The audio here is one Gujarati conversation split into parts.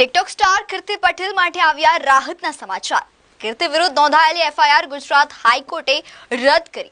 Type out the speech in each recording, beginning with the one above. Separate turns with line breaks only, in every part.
ટિકટોક સ્ટાર કીર્તિ પટેલ માટે આવ્યા રાહતના સમાચાર. કીર્તિ વિરુદ્ધ નોંધાયેલી એફઆઈઆર ગુજરાત હાઈકોર્ટે રદ કરી.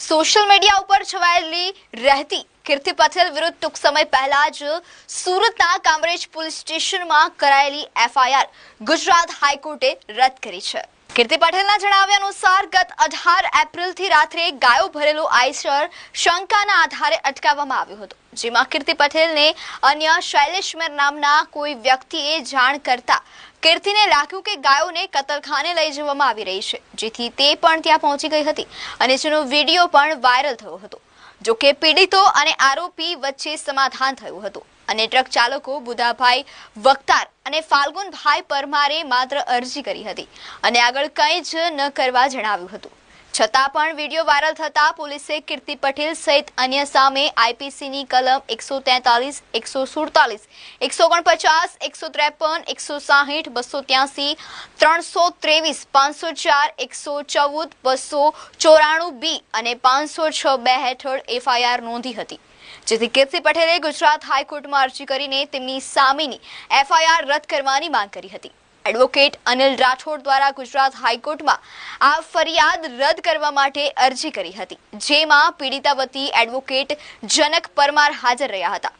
સોશિયલ મીડિયા ઉપર છવાયેલી રહેતી કીર્તિ પટેલ વિરુદ્ધ ટૂંક સમય પહેલા જ સુરતના કામરેજ પોલીસ સ્ટેશનમાં કરાયેલી એફઆઈઆર ગુજરાત હાઈકોર્ટે રદ કરી છે. કીર્તિ પટેલના જણાવ્યા અનુસાર ગત અઢાર એપ્રિલથી રાત્રે ગાયો ભરેલો આઈસર શંકાના આધારે અટકાવવામાં આવ્યો હતો, જેમાં કીર્તિ પટેલને અન્ય શૈલેષ મેર નામના કોઈ વ્યક્તિએ જાણ કરતા કીર્તિને લાગ્યું કે ગાયોને કતલખાને લઈ જવામાં આવી રહી છે, જેથી તે પણ ત્યાં પહોંચી ગઈ હતી અને જેનો વીડિયો પણ વાયરલ થયો હતો. જો કે પીડિતો અને આરોપી વચ્ચે સમાધાન થયું હતું. અને ટ્રક ચાલકો બુધાભાઈ વક્તાર અને ફાલ્ગુનભાઈ પરમારે માત્ર અરજી કરી હતી. અને આગળ કંઈ જ ન કરવા જણાવ્યું હતું. છતાં પણ વીડિયો વાયરલ થતા પોલીસે કીર્તિ પટેલ સહિત અન્ય સામે આઈપીસીની કલમ એકસો તેતાલીસ, એકસો સુડતાલીસ, એકસો ઓગણપચાસ, એકસો ત્રેપન, એકસો સાહીઠ, બસો ત્યાસી, ત્રણસો ત્રેવીસ, પાંચસો ચાર, એકસો ચૌદ, બસો ચોરાણું બી અને પાંચસો છ બે હેઠળ એફઆઈઆર નોંધી હતી. જેથી કીર્તિ પટેલે ગુજરાત હાઈકોર્ટમાં અરજી કરીને તેમની સામેની એફઆઈઆર રદ કરવાની માંગ કરી હતી. એડવોકેટ અનિલ રાઠોડ દ્વારા ગુજરાત હાઈકોર્ટમાં આ ફરિયાદ રદ કરવા માટે અરજી કરી હતી, જેમાં પીડિતા વતી એડવોકેટ જનક પરમાર હાજર રહ્યા હતા.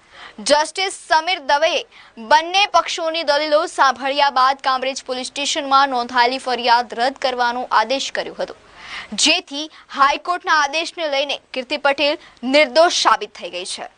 જસ્ટિસ સમીર દવેએ બંને પક્ષોની દલીલો સાંભળ્યા બાદ કામરેજ પોલીસ સ્ટેશનમાં નોંધાયેલી ફરિયાદ રદ કરવાનો આદેશ કર્યો હતો. જેથી હાઈકોર્ટના આદેશને લઈને કીર્તિ પટેલ નિર્દોષ સાબિત થઈ ગઈ છે.